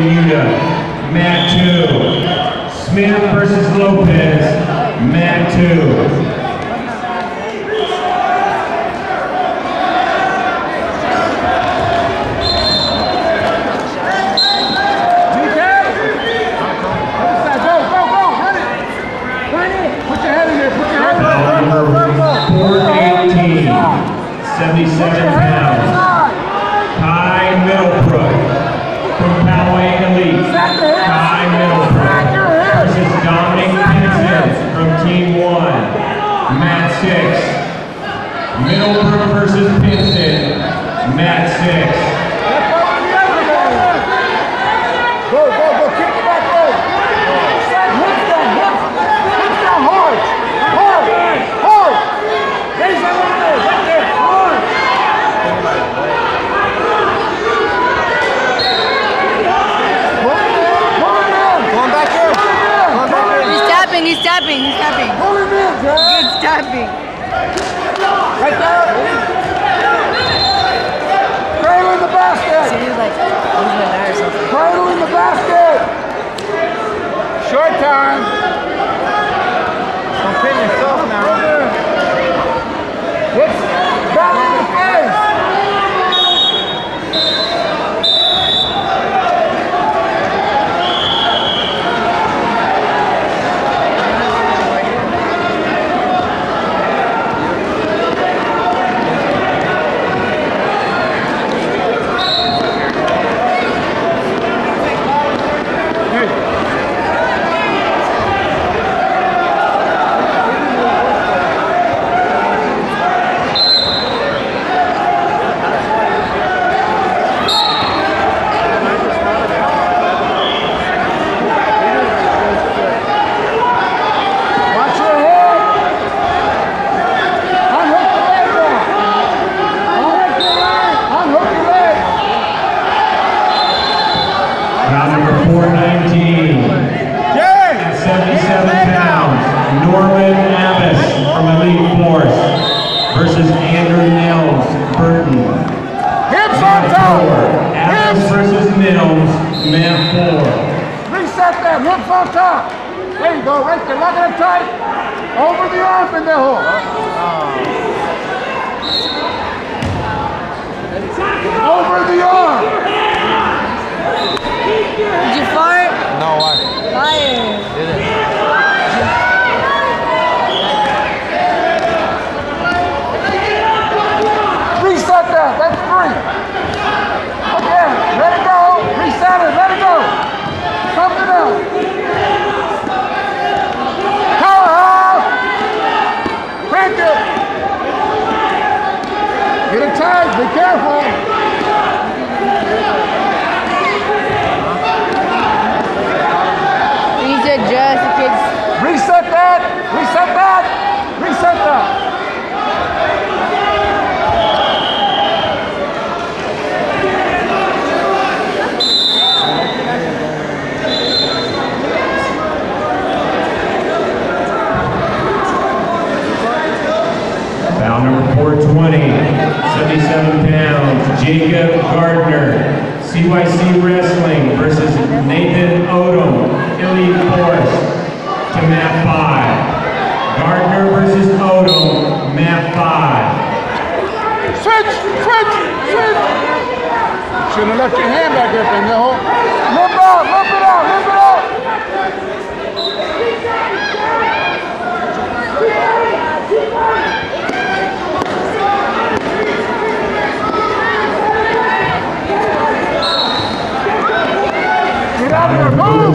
Yuta, mat two. Smith versus Lopez, mat two. Number 418, 77 pounds. Kai Middlebrook Poway Elite. Kai Middlebrook versus Dominic Pinson from Team 1. Mat 6. Middlebrook versus Pinson. Mat 6. Go, go, go, kick it back there. Hit them, hit, hit them hard. Hard, hard. Raise that one there, right there, hard. Pull him in, pull him in. Going back in. Pull him in, Going back pull him in. He's tapping, he's tapping, he's tapping. Pull him in, He's tapping. Right there. Round number 419. At 77 pounds, Norman Abbas from Elite Force versus Andrew Nels Burton. Hips on top. Abbas versus Mills, mat four. Reset that. Hips on top. There you go. Right there. Lock it up tight. Over the arm, pendejo. Over oh, the arm. Did you fart? No, why? Fire. Did it? Reset that. That's three. Again. Let it go. Reset it. Let it go. Something else. Powerhouse. Crank it. Get. Be careful. We need to adjust the kids. Reset that. Reset that. Reset that. Bout number 420, 77 pounds, Jacob Gardner, CYC Wrestling versus Nathan Odom, Elite Force, to mat 5. Gardner versus Odom, mat 5. Switch. Switch. Switch. Shouldn't have left your hand back there, pendejo. Limp out. Limp it out. Limp it out.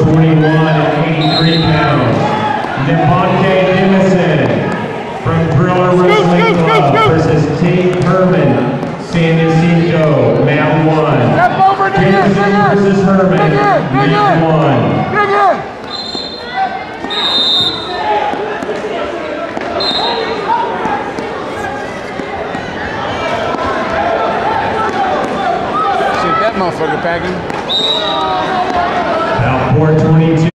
21 and 83 pounds. Devontae Emerson from Thriller Wrestling Club versus Tate Herman, San Jacinto, Mount 1. Step over to Peterson versus Herman, Mount 1. Dig in. Motherfucker packing needs you.